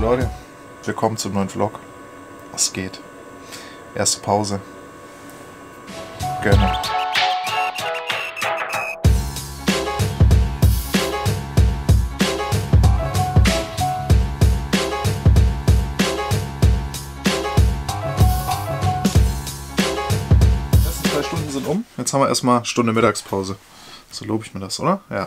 Leute, willkommen zum neuen Vlog. Was geht? Erste Pause. Gönne. Die ersten zwei Stunden sind um. Jetzt haben wir erstmal Stunde Mittagspause. So lobe ich mir das, oder? Ja.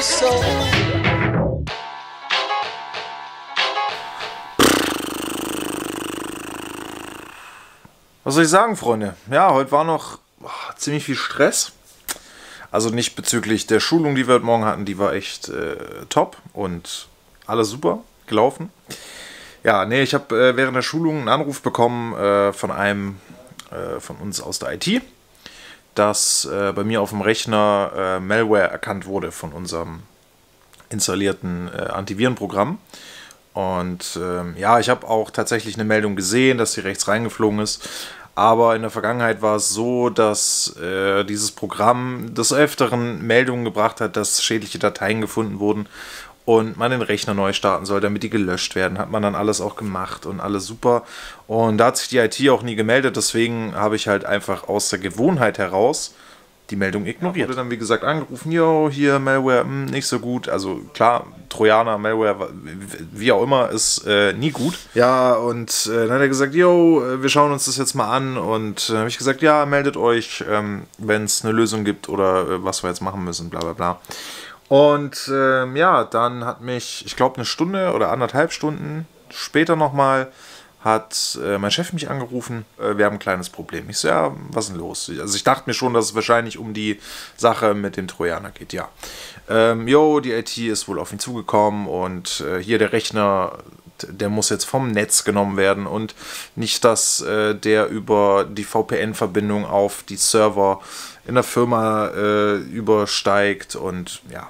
Was soll ich sagen, Freunde? Ja, heute war noch boah, ziemlich viel Stress. Also nicht bezüglich der Schulung, die wir heute Morgen hatten, die war echt äh, top und alles super gelaufen. Ja, nee, ich habe äh, während der Schulung einen Anruf bekommen äh, von einem äh, von uns aus der IT, dass äh, bei mir auf dem Rechner äh, Malware erkannt wurde von unserem installierten äh, Antivirenprogramm. Und ähm, ja, ich habe auch tatsächlich eine Meldung gesehen, dass sie rechts reingeflogen ist. Aber in der Vergangenheit war es so, dass äh, dieses Programm des Öfteren Meldungen gebracht hat, dass schädliche Dateien gefunden wurden und man den Rechner neu starten soll, damit die gelöscht werden. Hat man dann alles auch gemacht und alles super. Und da hat sich die IT auch nie gemeldet. Deswegen habe ich halt einfach aus der Gewohnheit heraus die Meldung ignoriert. Wurde dann wie gesagt angerufen, yo, hier Malware, hm, nicht so gut. Also klar, Trojaner, Malware, wie auch immer, ist äh, nie gut. Ja, und äh, dann hat er gesagt, yo, äh, wir schauen uns das jetzt mal an. Und äh, habe ich gesagt, ja, meldet euch, ähm, wenn es eine Lösung gibt oder äh, was wir jetzt machen müssen, bla bla bla. Und ähm, ja, dann hat mich, ich glaube, eine Stunde oder anderthalb Stunden später nochmal hat äh, mein Chef mich angerufen, äh, wir haben ein kleines Problem. Ich so, ja, was ist denn los? Also ich dachte mir schon, dass es wahrscheinlich um die Sache mit dem Trojaner geht, ja. Ähm, die IT ist wohl auf ihn zugekommen und äh, hier der Rechner, der muss jetzt vom Netz genommen werden und nicht, dass äh, der über die VPN-Verbindung auf die Server in der Firma äh, übersteigt und ja.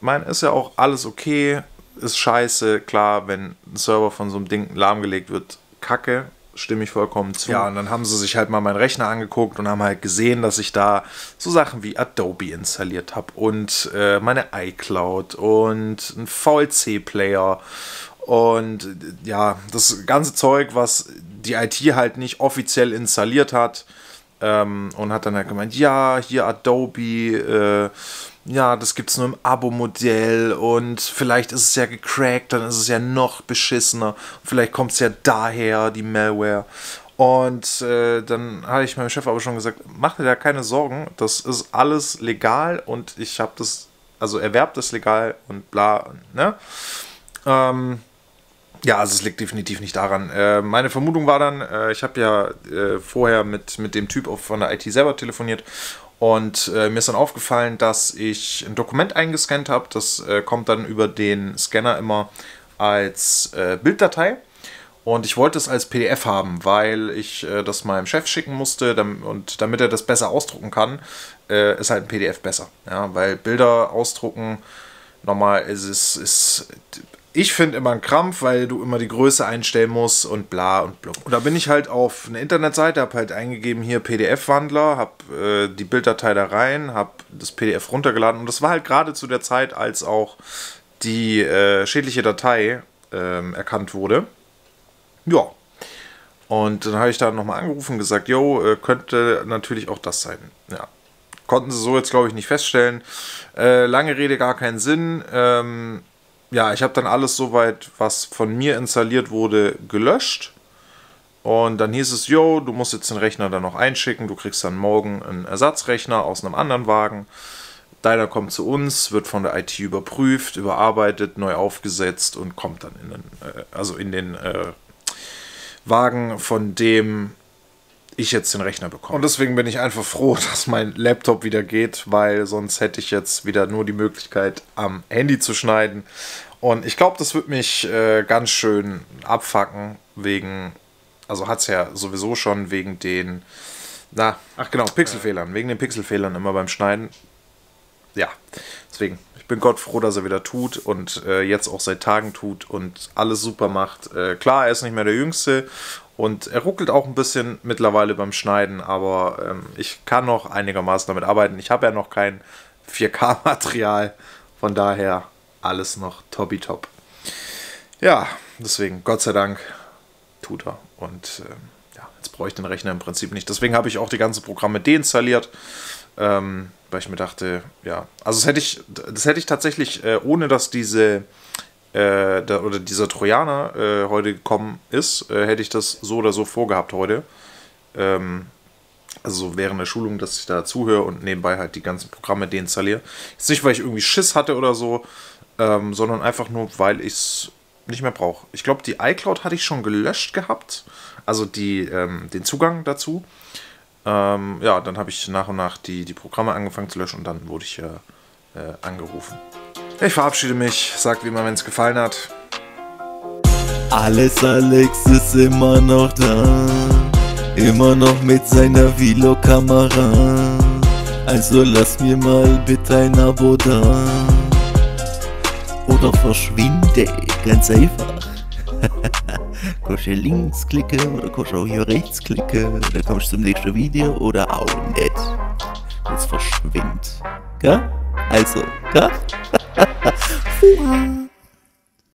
Mein, ist ja auch alles okay, ist scheiße, klar, wenn ein Server von so einem Ding lahmgelegt wird, kacke, stimme ich vollkommen zu. Ja, und dann haben sie sich halt mal meinen Rechner angeguckt und haben halt gesehen, dass ich da so Sachen wie Adobe installiert habe und äh, meine iCloud und ein VLC-Player und äh, ja, das ganze Zeug, was die IT halt nicht offiziell installiert hat. Ähm, und hat dann halt gemeint, ja, hier Adobe, äh, ja, das gibt es nur im Abo-Modell und vielleicht ist es ja gecrackt, dann ist es ja noch beschissener. Vielleicht kommt es ja daher, die Malware. Und äh, dann habe ich meinem Chef aber schon gesagt, mach dir da keine Sorgen, das ist alles legal und ich habe das, also erwerbt das legal und bla, ne? Ähm, ja, also es liegt definitiv nicht daran. Äh, meine Vermutung war dann, äh, ich habe ja äh, vorher mit, mit dem Typ von der IT selber telefoniert und äh, mir ist dann aufgefallen, dass ich ein Dokument eingescannt habe. Das äh, kommt dann über den Scanner immer als äh, Bilddatei. Und ich wollte es als PDF haben, weil ich das meinem Chef schicken musste dam und damit er das besser ausdrucken kann, ist halt ein PDF besser. Ja, weil Bilder ausdrucken, normal ist es, ist, ich finde immer ein Krampf, weil du immer die Größe einstellen musst und bla und blub. Und da bin ich halt auf eine Internetseite, habe halt eingegeben hier PDF-Wandler, habe äh, die Bilddatei da rein, habe das PDF runtergeladen und das war halt gerade zu der Zeit, als auch die äh, schädliche Datei ähm, erkannt wurde. Ja. Und dann habe ich da nochmal angerufen und gesagt, jo, äh, könnte natürlich auch das sein. Ja. Konnten sie so jetzt, glaube ich, nicht feststellen. Äh, lange Rede, gar keinen Sinn. Ähm, ja, ich habe dann alles soweit, was von mir installiert wurde, gelöscht. Und dann hieß es, jo, du musst jetzt den Rechner dann noch einschicken, du kriegst dann morgen einen Ersatzrechner aus einem anderen Wagen. deiner kommt zu uns, wird von der IT überprüft, überarbeitet, neu aufgesetzt und kommt dann in den, äh, also in den äh, Wagen, von dem ich jetzt den Rechner bekomme. Und deswegen bin ich einfach froh, dass mein Laptop wieder geht, weil sonst hätte ich jetzt wieder nur die Möglichkeit, am Handy zu schneiden. Und ich glaube, das wird mich äh, ganz schön abfacken, wegen, also hat es ja sowieso schon wegen den, na, ach genau, Pixelfehlern, wegen den Pixelfehlern immer beim Schneiden. Ja, deswegen, ich bin Gott froh, dass er wieder tut und äh, jetzt auch seit Tagen tut und alles super macht. Äh, klar, er ist nicht mehr der Jüngste und er ruckelt auch ein bisschen mittlerweile beim Schneiden, aber ähm, ich kann noch einigermaßen damit arbeiten. Ich habe ja noch kein 4K-Material, von daher alles noch toppi top. Ja, deswegen, Gott sei Dank, tut er. Und ähm, ja, jetzt brauche ich den Rechner im Prinzip nicht. Deswegen habe ich auch die ganzen Programme deinstalliert, ähm, weil ich mir dachte, ja, also das hätte ich, das hätte ich tatsächlich, äh, ohne dass diese äh, da, oder dieser Trojaner äh, heute gekommen ist, äh, hätte ich das so oder so vorgehabt heute. Ähm, also während der Schulung, dass ich da zuhöre und nebenbei halt die ganzen Programme deinstalliere. Jetzt nicht, weil ich irgendwie Schiss hatte oder so, ähm, sondern einfach nur, weil ich es nicht mehr brauche. Ich glaube, die iCloud hatte ich schon gelöscht gehabt, also die, ähm, den Zugang dazu. Ähm, ja, dann habe ich nach und nach die, die Programme angefangen zu löschen und dann wurde ich äh, äh, angerufen. Ich verabschiede mich, sagt wie immer, wenn es gefallen hat. Alles Alex ist immer noch da, immer noch mit seiner Vlog-Kamera. Also lass mir mal bitte ein Abo da. Oder verschwinde, ganz einfach. du links klicken oder du auch hier rechts klicken. Dann kommst du zum nächsten Video oder auch nicht. Jetzt verschwind. Gell? Also, gell? 哈哈哈！